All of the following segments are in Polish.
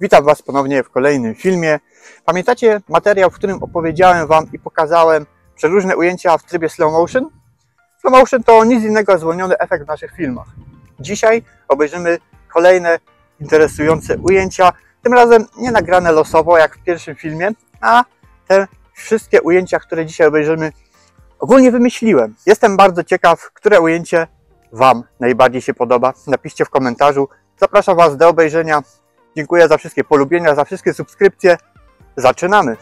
Witam Was ponownie w kolejnym filmie. Pamiętacie materiał, w którym opowiedziałem Wam i pokazałem przeróżne ujęcia w trybie slow motion? Slow motion to nic innego zwolniony efekt w naszych filmach. Dzisiaj obejrzymy kolejne interesujące ujęcia, tym razem nie nagrane losowo jak w pierwszym filmie, a te wszystkie ujęcia, które dzisiaj obejrzymy, ogólnie wymyśliłem. Jestem bardzo ciekaw, które ujęcie Wam najbardziej się podoba. Napiszcie w komentarzu. Zapraszam Was do obejrzenia. Dziękuję za wszystkie polubienia, za wszystkie subskrypcje. Zaczynamy!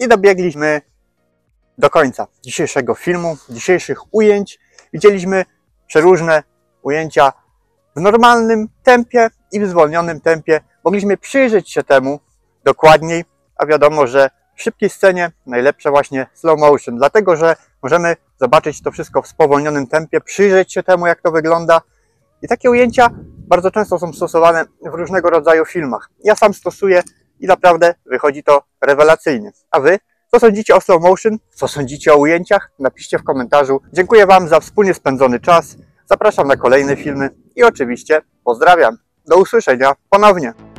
I dobiegliśmy do końca dzisiejszego filmu, dzisiejszych ujęć. Widzieliśmy przeróżne ujęcia w normalnym tempie i w zwolnionym tempie. Mogliśmy przyjrzeć się temu dokładniej, a wiadomo, że w szybkiej scenie najlepsze właśnie slow motion, dlatego że możemy zobaczyć to wszystko w spowolnionym tempie, przyjrzeć się temu, jak to wygląda. I takie ujęcia bardzo często są stosowane w różnego rodzaju filmach. Ja sam stosuję i naprawdę wychodzi to rewelacyjnie. A wy? Co sądzicie o slow motion? Co sądzicie o ujęciach? Napiszcie w komentarzu. Dziękuję Wam za wspólnie spędzony czas. Zapraszam na kolejne filmy i oczywiście pozdrawiam. Do usłyszenia ponownie.